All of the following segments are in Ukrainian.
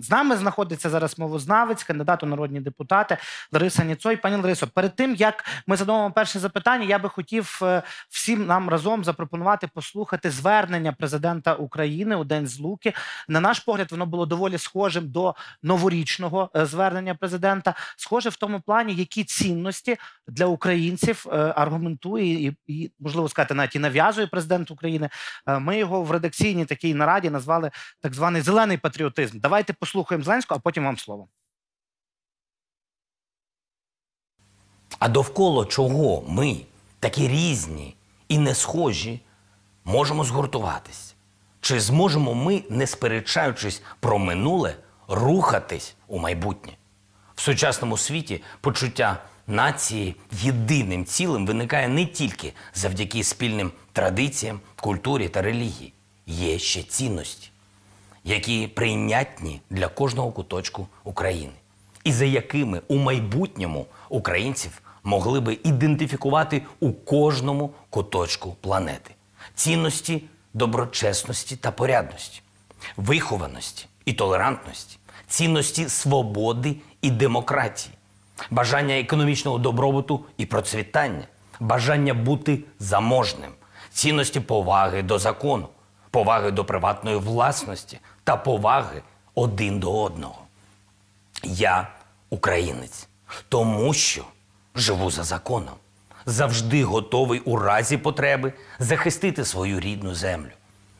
З нами знаходиться зараз мовознавець, кандидат у народні депутати Лариса Ніцой. Пані Ларисо, перед тим як ми задамо перше запитання, я би хотів е, всім нам разом запропонувати послухати звернення президента України у день злуки. На наш погляд, воно було доволі схожим до новорічного е, звернення президента, схоже в тому плані, які цінності для українців е, аргументує і, і можливо сказати, навіть і нав'язує президент України. Ми його в редакційній такій нараді назвали так званий зелений патріотизм. Давайте послухаємо Зеленського, а потім вам слово. А довкола чого ми, такі різні і не схожі, можемо згуртуватись? Чи зможемо ми, не сперечаючись про минуле, рухатись у майбутнє? В сучасному світі почуття нації єдиним цілим виникає не тільки завдяки спільним традиціям, культурі та релігії, є ще цінності які прийнятні для кожного куточку України, і за якими у майбутньому українців могли би ідентифікувати у кожному куточку планети. Цінності доброчесності та порядності, вихованості і толерантності, цінності свободи і демократії, бажання економічного добробуту і процвітання, бажання бути заможним, цінності поваги до закону, поваги до приватної власності та поваги один до одного. Я українець, тому що живу за законом, завжди готовий у разі потреби захистити свою рідну землю.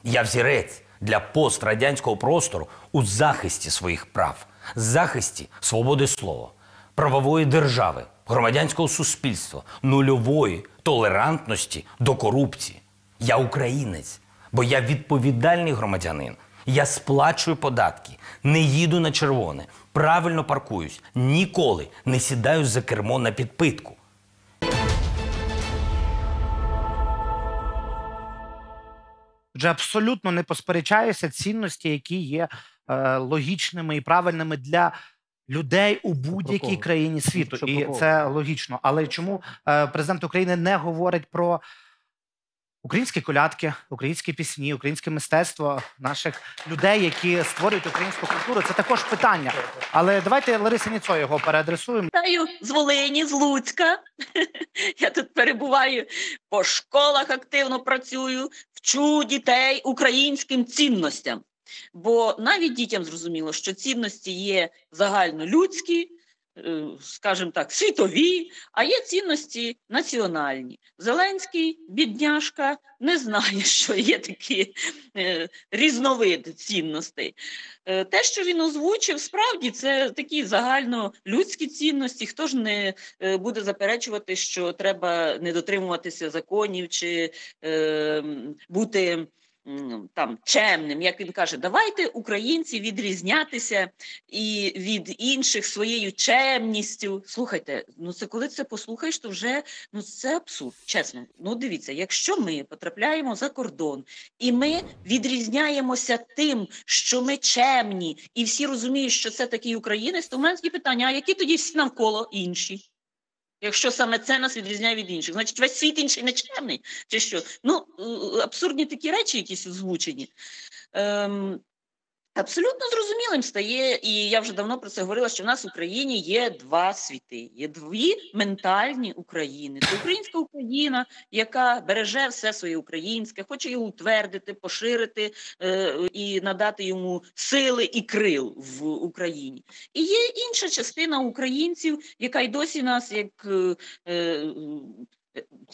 Я взірець для пострадянського простору у захисті своїх прав, захисті свободи слова, правової держави, громадянського суспільства, нульової толерантності до корупції. Я українець, бо я відповідальний громадянин. Я сплачую податки, не їду на червоне, правильно паркуюсь, ніколи не сідаю за кермо на підпитку. Вже абсолютно не посперечаюся цінності, які є е, логічними і правильними для людей у будь-якій країні світу. І це логічно. Але чому е, президент України не говорить про Українські колядки, українські пісні, українське мистецтво наших людей, які створюють українську культуру, це також питання. Але давайте Лариса Ніцо його переадресуємо. Вітаю з Волині, з Луцька. Я тут перебуваю по школах, активно працюю, вчу дітей українським цінностям. Бо навіть дітям зрозуміло, що цінності є загальнолюдські, скажімо так, світові, а є цінності національні. Зеленський, бідняшка, не знає, що є такі е, різновиди цінностей. Е, те, що він озвучив, справді це такі загальнолюдські цінності. Хто ж не е, буде заперечувати, що треба не дотримуватися законів чи е, бути там чемним, як він каже, давайте українці відрізнятися і від інших своєю чемністю. Слухайте, ну це коли це послухаєш, то вже ну це абсурд. Чесно. Ну дивіться, якщо ми потрапляємо за кордон і ми відрізняємося тим, що ми чемні, і всі розуміють, що це такий українець, то в мене такі питання: а які тоді всі навколо інші? Якщо саме це нас відрізняє від інших, значить весь світ інший нечемний, чи що? Ну е, абсурдні такі речі, якісь озвучені. Ем, Абсолютно зрозумілим стає, і я вже давно про це говорила, що в нас в Україні є два світи, є дві ментальні України. Це українська Україна, яка береже все своє українське, хоче його утвердити, поширити е, і надати йому сили і крил в Україні. І є інша частина українців, яка й досі нас як. Е, е,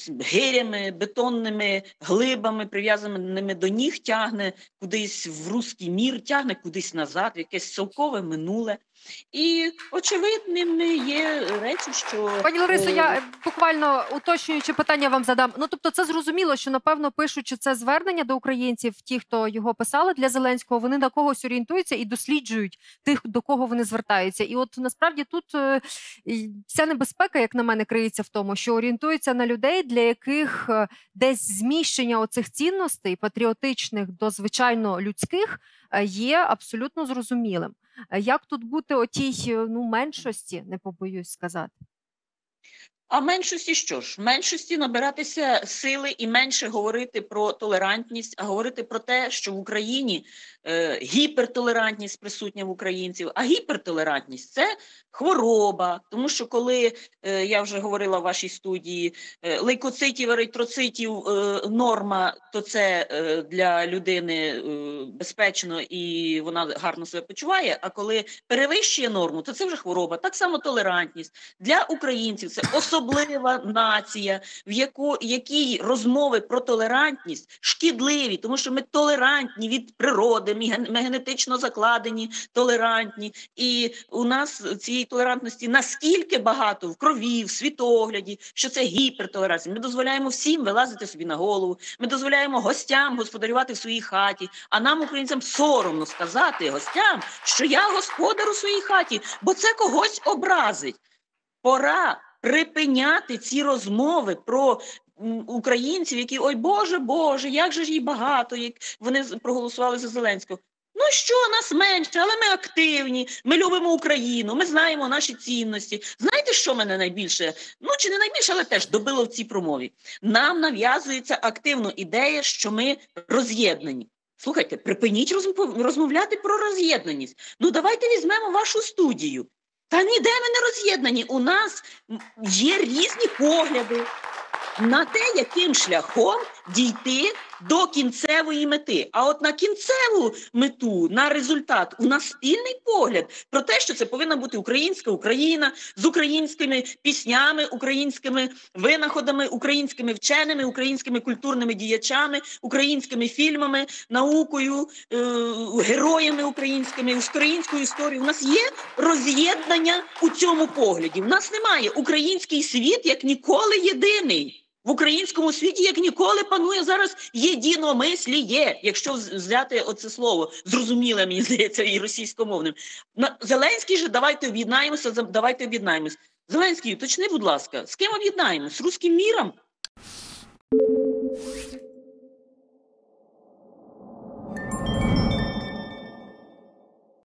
гирями, бетонними глибами, прив'язаними до ніг, тягне кудись в руський мір, тягне кудись назад, якесь цілкове минуле. І очевидними є речі, що пані Ларисо, я е, буквально уточнюючи питання вам задам. Ну тобто, це зрозуміло, що напевно пишучи це звернення до українців, ті, хто його писали для Зеленського, вони на когось орієнтуються і досліджують тих, до кого вони звертаються. І от насправді тут е, вся небезпека, як на мене, криється в тому, що орієнтуються на людей, для яких е, десь зміщення оцих цінностей патріотичних до звичайно людських є абсолютно зрозумілим. Як тут бути отій ну меншості, не побоюсь сказати? А меншості що ж? Меншості набиратися сили і менше говорити про толерантність, а говорити про те, що в Україні е, гіпертолерантність присутня в українців. А гіпертолерантність це хвороба. Тому що коли е, я вже говорила в вашій студії, е, лейкоцитів, еритроцитів е, норма, то це е, для людини е, безпечно і вона гарно себе почуває. А коли перевищує норму, то це вже хвороба. Так само толерантність для українців це особлива нація, в яку якій розмови про толерантність шкідливі, тому що ми толерантні від природи, ми генетично закладені, толерантні, і у нас цієї толерантності наскільки багато в крові, в світогляді, що це гіпертолерантність. Ми дозволяємо всім вилазити собі на голову. Ми дозволяємо гостям господарювати в своїй хаті. А нам, українцям, соромно сказати гостям, що я господар у своїй хаті, бо це когось образить. Пора припиняти ці розмови про українців, які ой Боже, Боже, як же ж їй багато, як вони проголосували за Зеленського. Ну що, нас менше, але ми активні, ми любимо Україну, ми знаємо наші цінності. Знаєте, що мене найбільше? Ну чи не найбільше, але теж добило в цій промові. Нам нав'язується активно ідея, що ми роз'єднані. Слухайте, припиніть розмов- розмовляти про роз'єднаність. Ну давайте візьмемо вашу студію. Та ніде ми не роз'єднані. У нас є різні погляди на те, яким шляхом дійти до кінцевої мети. А от на кінцеву мету, на результат, у нас спільний погляд про те, що це повинна бути українська Україна з українськими піснями, українськими винаходами, українськими вченими, українськими культурними діячами, українськими фільмами, наукою, е, героями українськими, українською історією. У нас є роз'єднання у цьому погляді. У нас немає український світ як ніколи єдиний. В українському світі як ніколи панує зараз єдиномисліє, якщо взяти оце слово, зрозуміле, мені здається, і російськомовним. На Зеленський же давайте об'єднаємося, давайте об'єднаємось. Зеленський, уточни, будь ласка, з ким об'єднаємось? З руським міром?